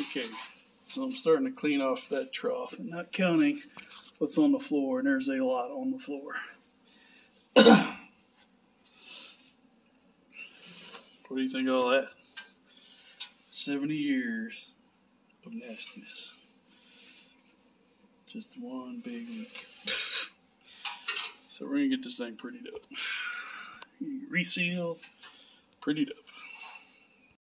Okay, so I'm starting to clean off that trough and not counting what's on the floor, and there's a lot on the floor. what do you think of all that? 70 years of nastiness. Just one big leak. so we're gonna get this thing pretty up. Reseal, Pretty up.